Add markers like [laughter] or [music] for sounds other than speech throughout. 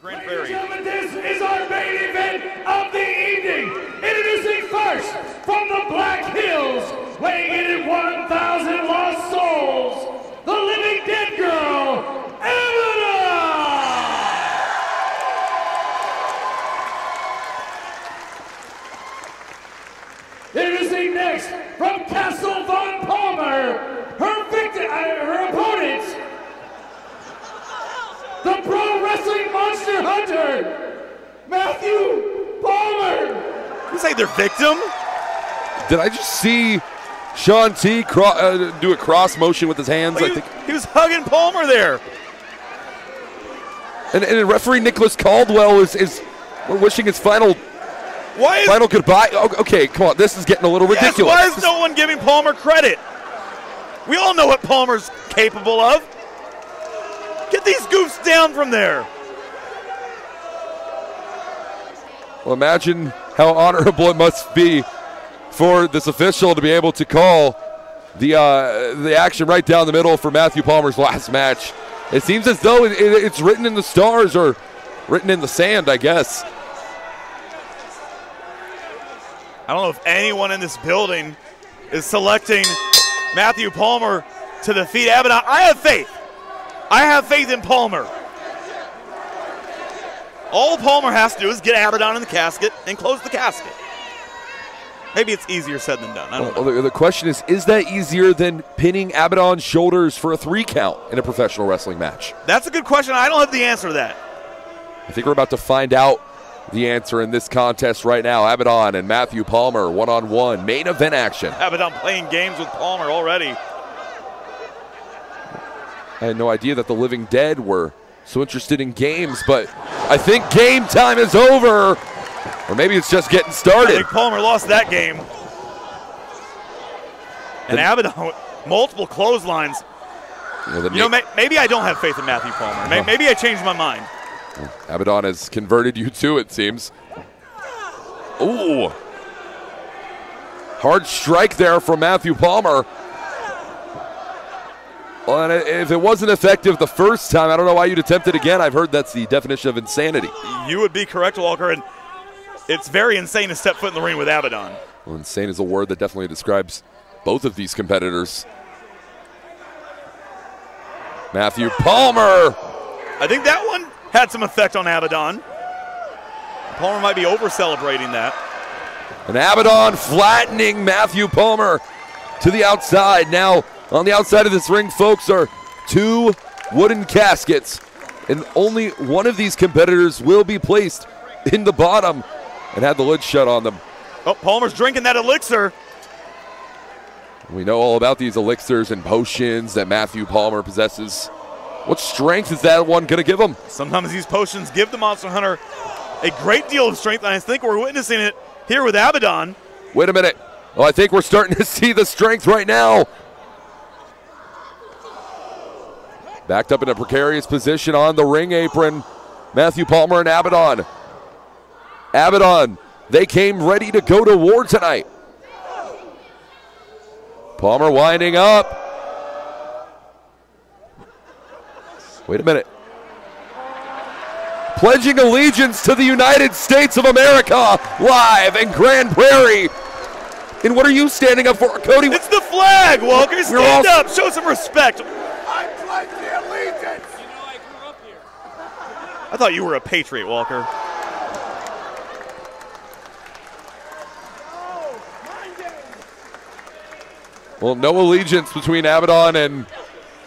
Grand Ladies and Prairie. gentlemen, this is our main event of the evening. Introducing first from the Black Hills, weighing in at 1,000 lost souls, the living dead girl, Emma. Introducing next from Castle Von Palmer, her victim, uh, her opponent, the Pro Wrestling Monster Hunter, Matthew Palmer. You say they're victim? Did I just see Sean T cro- uh, do a cross motion with his hands? He, I think. he was hugging Palmer there. And, and referee Nicholas Caldwell is is wishing his final Why is, final goodbye. Okay, come on, this is getting a little yes, ridiculous. why is no one giving Palmer credit? We all know what Palmer's capable of. Get these goofs down from there. Well, imagine how honorable it must be for this official to be able to call the uh, the action right down the middle for Matthew Palmer's last match. It seems as though it, it- it's written in the stars or written in the sand, I guess. I don't know if anyone in this building is selecting Matthew Palmer to defeat Abadon. I have faith. I have faith in Palmer. All Palmer has to do is get Abadon in the casket and close the casket. Maybe it's easier said than done. I don't Well, know. the, the question is, is that easier than pinning Abadon's shoulders for a three count in a professional wrestling match? That's a good question. I don't have the answer to that. I think we're about to find out the answer in this contest right now. Abadon and Matthew Palmer, one on one, main event action. Abadon playing games with Palmer already. I had no idea that the living dead were so interested in games, but I think game time is over. Or maybe it's just getting I started. think Palmer lost that game. And Abadon, multiple clotheslines. You know, You know, may, maybe I don't have faith in Matthew Palmer. May, maybe I changed my mind. Abadon has converted you too, it seems. Ooh. Hard strike there from Matthew Palmer. Well, and if it wasn't effective the first time, I don't know why you'd attempt it again. I've heard that's the definition of insanity. You would be correct, Walker, and it's very insane to step foot in the ring with Abadon. Well, insane is a word that definitely describes both of these competitors. Matthew Palmer. I think that one had some effect on Abadon. Palmer might be over celebrating that. And Abadon flattening Matthew Palmer to the outside. Now, on the outside of this ring, folks, are two wooden caskets. And only one of these competitors will be placed in the bottom and have the lid shut on them. Oh, Palmer's drinking that elixir. We know all about these elixirs and potions that Matthew Palmer possesses. What strength is that one going to give him? Sometimes these potions give the Monster Hunter a great deal of strength, and I think we're witnessing it here with Abadon. Wait a minute. Oh, I think we're starting to [laughs] see the strength right now. Backed up in a precarious position on the ring apron. Matthew Palmer and Abadon. Abadon, they came ready to go to war tonight. Palmer winding up. Wait a minute. Pledging allegiance to the United States of America live in Grand Prairie. And what are you standing up for, Cody? It's the flag, Walker. Stand all- up. Show some respect. I pledge the allegiance. I thought you were a patriot, Walker. Well, no allegiance between Abadon and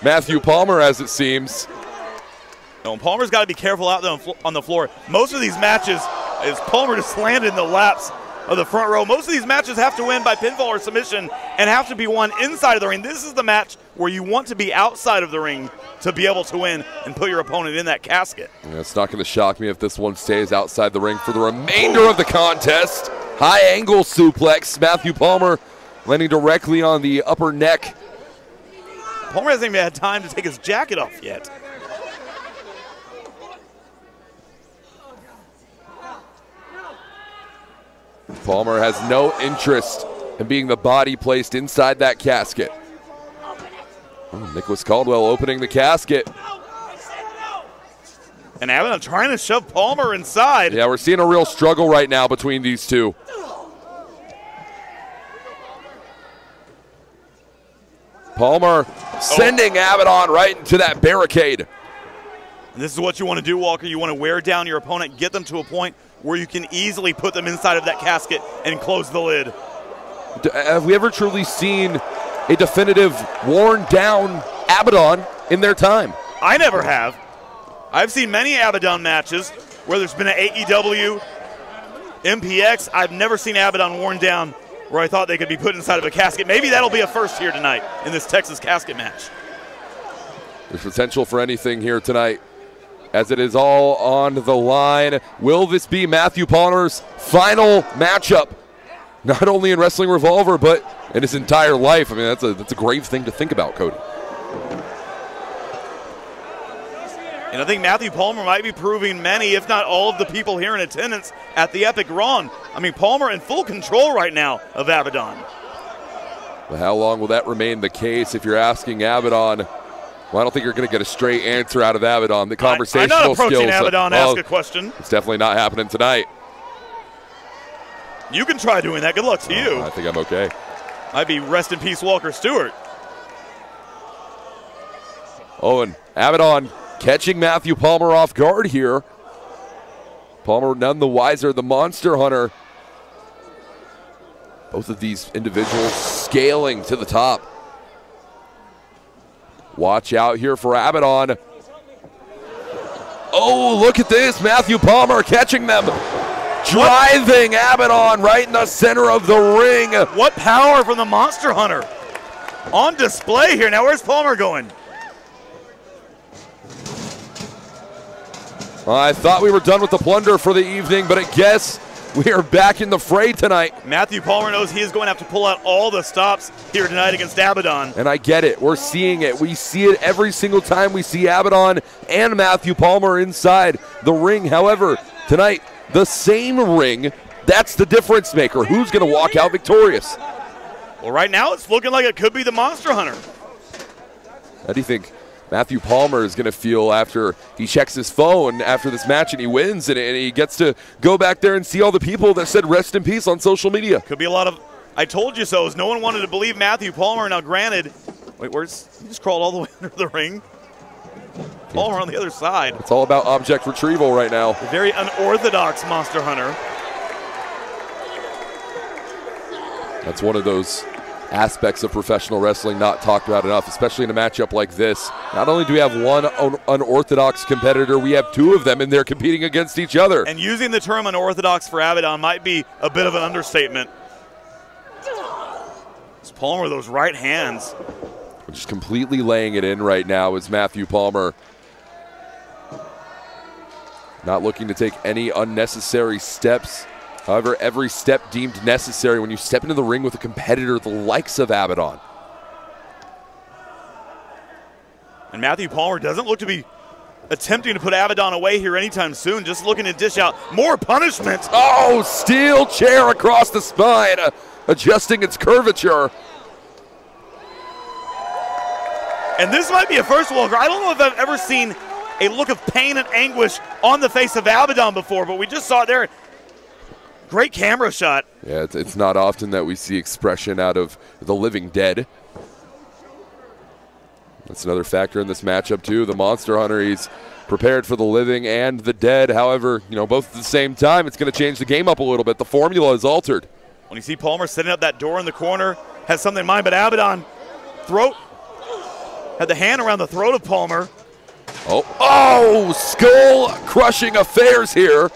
Matthew Palmer, as it seems. No, and Palmer's got to be careful out there on the floor. Most of these matches is Palmer just landed in the laps of the front row. Most of these matches have to win by pinfall or submission and have to be won inside of the ring. This is the match where you want to be outside of the ring to be able to win and put your opponent in that casket. Yeah, It's not going to shock me if this one stays outside the ring for the remainder of the contest. High angle suplex. Matthew Palmer landing directly on the upper neck. Palmer hasn't even had time to take his jacket off yet. Palmer has no interest in being the body placed inside that casket. Oh, Nicholas Caldwell opening the casket. And Abadon trying to shove Palmer inside. Yeah, we're seeing a real struggle right now between these two. Palmer sending oh. Abadon right into that barricade. And this is what you want to do, Walker. You want to wear down your opponent, get them to a point where you can easily put them inside of that casket and close the lid. Have we ever truly seen a definitive, worn down Abadon in their time? I never have. I've seen many Abadon matches where there's been an AEW, MPX. I've never seen Abadon worn down where I thought they could be put inside of a casket. Maybe that'll be a first here tonight in this Texas casket match. There's potential for anything here tonight as it is all on the line. Will this be Matthew Palmer's final matchup? Not only in Wrestling Revolver, but in his entire life. I mean, that's a, that's a grave thing to think about, Cody. And I think Matthew Palmer might be proving many, if not all, of the people here in attendance at the Epic Run. I mean, Palmer in full control right now of Abadon. Well, how long will that remain the case if you're asking Abadon? Well, I don't think you're going to get a straight answer out of Abadon. The conversational I, I'm not approaching skills. Uh, Abadon well, ask a question. It's definitely not happening tonight. You can try doing that. Good luck to uh, you. I think I'm okay. I'd be rest in peace, Walker Stewart. Owen Abadon catching Matthew Palmer off guard here. Palmer none the wiser, the monster hunter. Both of these individuals scaling to the top. Watch out here for Abadon. Oh, look at this. Matthew Palmer catching them. Driving Abadon right in the center of the ring. What power from the Monster Hunter. On display here. Now, where's Palmer going? I thought we were done with the plunder for the evening, but I guess we are back in the fray tonight. Matthew Palmer knows he is going to have to pull out all the stops here tonight against Abadon. And I get it. We're seeing it. We see it every single time we see Abadon and Matthew Palmer inside the ring. However, tonight, the same ring, that's the difference maker. Who's going to walk out victorious? Well, right now it's looking like it could be the Monster Hunter. How do you think Matthew Palmer is going to feel after he checks his phone after this match and he wins and, and, he gets to go back there and see all the people that said rest in peace on social media. Could be a lot of I told you so. No one wanted to believe Matthew Palmer. Now, granted, wait, where's he just crawled all the way [laughs] under the ring? Palmer on the other side. It's all about object retrieval right now. A very unorthodox Monster Hunter. That's one of those aspects of professional wrestling not talked about enough, especially in a matchup like this. Not only do we have one un- unorthodox competitor, we have two of them, and they're competing against each other. And using the term unorthodox for Abadon might be a bit of an understatement. It's Palmer those right hands. Just completely laying it in right now is Matthew Palmer. Not looking to take any unnecessary steps However, every step deemed necessary when you step into the ring with a competitor the likes of Abadon. And Matthew Palmer doesn't look to be attempting to put Abadon away here anytime soon, just looking to dish out more punishment. Oh, steel chair across the spine, uh, adjusting its curvature. And this might be a first, Walker. I don't know if I've ever seen a look of pain and anguish on the face of Abadon before, but we just saw it there. Great camera shot. Yeah, it's, it's not often that we see expression out of the living dead. That's another factor in this matchup, too. The Monster Hunter, he's prepared for the living and the dead. However, you know, both at the same time, it's going to change the game up a little bit. The formula is altered. When you see Palmer setting up that door in the corner, has something in mind, but Abadon throat had the hand around the throat of Palmer. Oh, oh, skull crushing affairs here.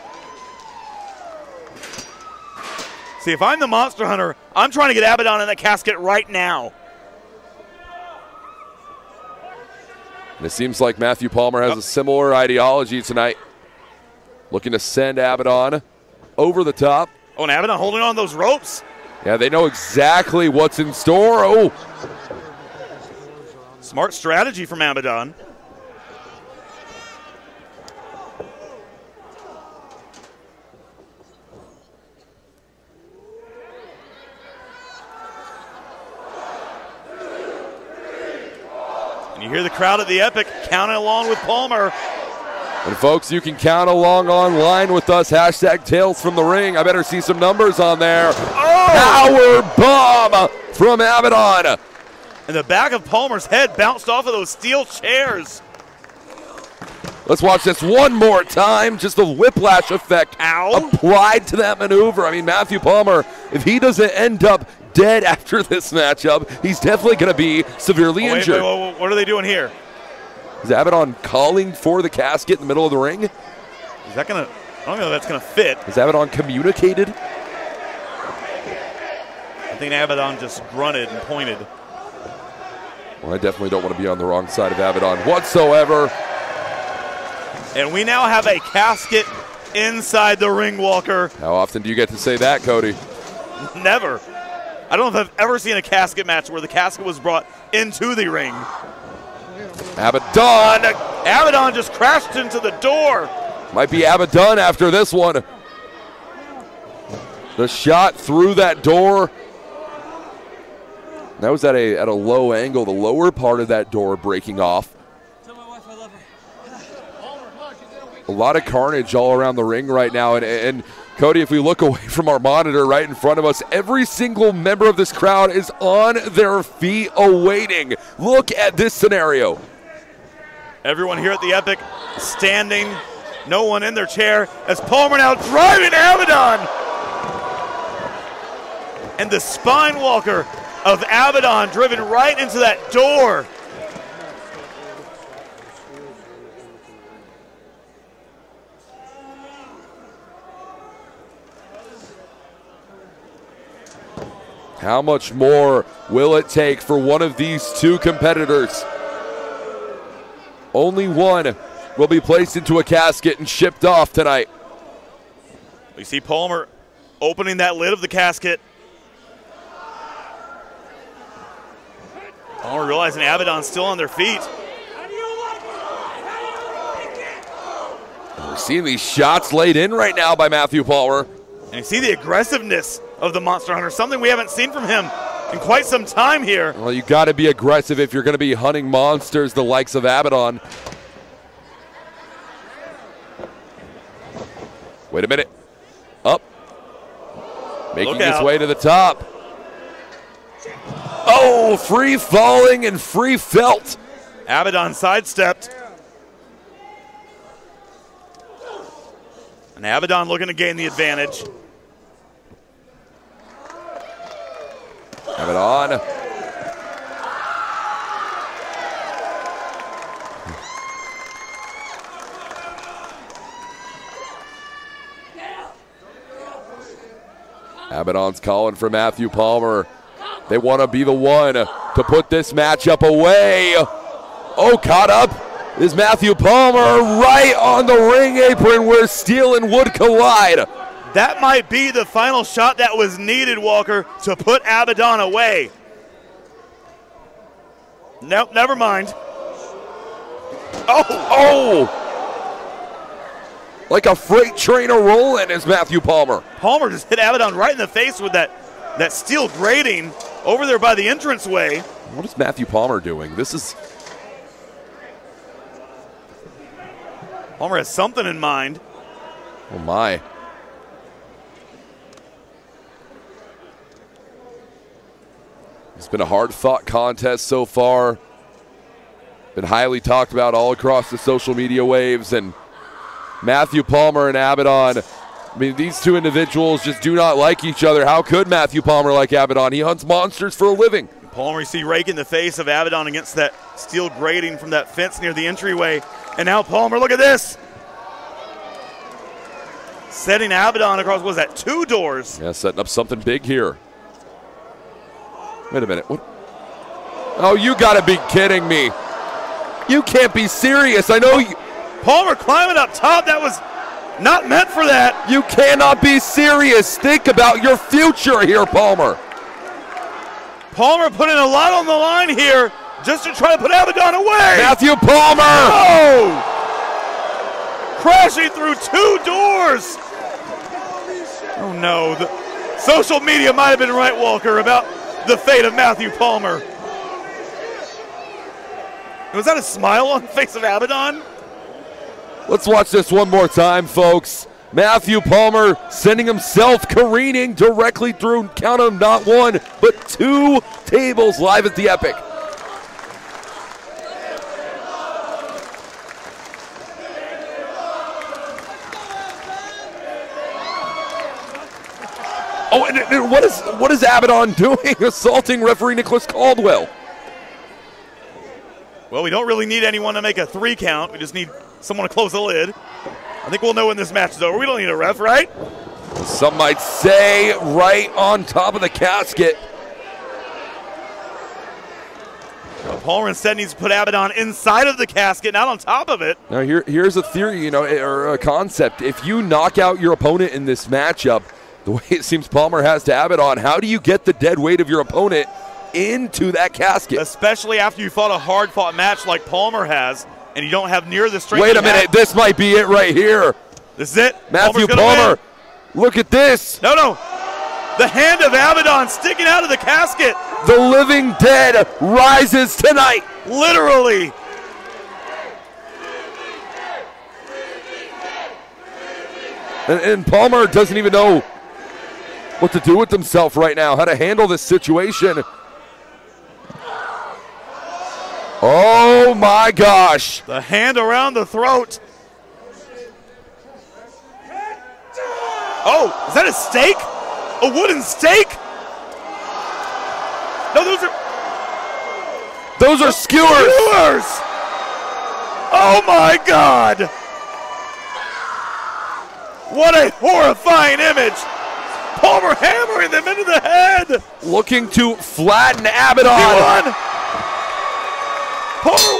See, if I'm the Monster Hunter, I'm trying to get Abadon in that casket right now. And it seems like Matthew Palmer has a similar ideology tonight. Looking to send Abadon over the top. Oh, and Abadon holding on those ropes. Yeah, they know exactly what's in store. Oh. Smart strategy from Abadon. And you hear the crowd at the Epic counting along with Palmer. And folks, you can count along online with us. Hashtag Tales from the Ring. I better see some numbers on there. Oh! Power bomb from Abadon. And the back of Palmer's head bounced off of those steel chairs. Let's watch this one more time. Just the whiplash effect Ow. applied to that maneuver. I mean, Matthew Palmer, if he doesn't end up dead [laughs] after this matchup, he's definitely going to be severely Oh, wait, injured. wait, wait, what are they doing here? Is Abadon calling for the casket in the middle of the ring? Is that gonna? I don't know if that's gonna fit. Has Abadon communicated? I think Abadon just grunted and pointed. Well, I definitely don't want to be on the wrong side of Abadon whatsoever. And we now have a casket inside the ring, Walker. How often do you get to say that, Cody? Never. I don't know if I've ever seen a casket match where the casket was brought into the ring. Abadon Abadon just crashed into the door. might be Abadon after this one. The shot through that door. That was at a at a low angle, the lower part of that door breaking off. A lot of carnage all around the ring right now, and, and Cody, if we look away [laughs] from our monitor right in front of us, every single member of this crowd is on their feet awaiting. Look at this scenario. Everyone here at the Epic standing, no one in their chair, as Palmer now driving Abadon. And the spine walker of Abadon driven right into that door. How much more will it take for one of these two competitors? Only one will be placed into a casket and shipped off tonight. We see Palmer opening that lid of the casket. Realizing Abadon's still on their feet. We're seeing these shots laid in right now by Matthew Palmer. And you see the aggressiveness of the Monster Hunter, something we haven't seen from him in quite some time here. Well, you got to be aggressive if you're going to be hunting monsters the likes of Abadon. Wait a minute. Up. Making his way to the top. Oh, free falling and free felt. Abadon sidestepped. And Abadon looking to gain the advantage. Abadon. Abadon's calling for Matthew Palmer. They want to be the one to put this matchup away. Oh, caught up is Matthew Palmer right on the ring apron where steel and wood collide. That might be the final shot that was needed, Walker, to put Abadon away. Nope, never mind. Oh, Oh! Like a freight train a rolling is Matthew Palmer. Palmer just hit Abaddon right in the face with that, that steel grating over there by the entranceway. What is Matthew Palmer doing? This is Palmer has something in mind. oh my. It's been a hard fought contest so far. Been highly talked about all across the social media waves and Matthew Palmer and Abadon. I mean, these two individuals just do not like each other. How could Matthew Palmer like Abadon? He hunts monsters for a living. Palmer, you see rake in the face of Abadon against that steel grating from that fence near the entryway. And now Palmer, look at this. Setting Abadon across, what was that, two doors? Yeah, setting up something big here. Wait a minute. What? Oh, you got to be kidding me. You can't be serious. I know you, Palmer climbing up top, that was not meant for that. you cannot be serious. Think about your future here, Palmer. Palmer putting a lot on the line here just to try to put Abadon away. Matthew Palmer. Oh! Crashing through two doors. Oh no, the social media might have been right, Walker, about the fate of Matthew Palmer. Was that a smile on the face of Abadon? Let's watch this one more time, folks. Matthew Palmer sending himself careening directly through, count them, not one, but two tables live at the Epic. Oh, and, and what is what is Abadon [laughs] doing, assaulting referee Nicholas Caldwell? Well, we don't really need anyone to make a three count. We just need someone to close the lid. I think we'll know when this match is over. We don't need a ref, right? Some might say right on top of the casket. Palmer instead needs to put Abadon inside of the casket, not on top of it. Now here, here's a theory, you know, eh, or a concept. If you knock out your opponent in this matchup, the [laughs] way it seems Palmer has to Abadon, how do you get the dead weight of your opponent into that casket? Especially after you fought a hard-fought match like Palmer has, and you don't have near the strength. Wait a you have. minute, this might be it right here. This is it. Matthew Palmer, win. look at this. No, no. The hand of Abadon sticking out of the casket. The living dead rises tonight. Literally. And, and Palmer doesn't even know what to do with himself right now, how to handle this situation. Oh my gosh. The hand around the throat. Oh, is that a stake? A wooden stake? No, those are Those are skewers. skewers. Oh my God. What a horrifying image. Palmer hammering them into the head. Looking to flatten Abadon. Won. Palmer